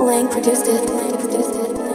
Blank produced it. Blank produced it.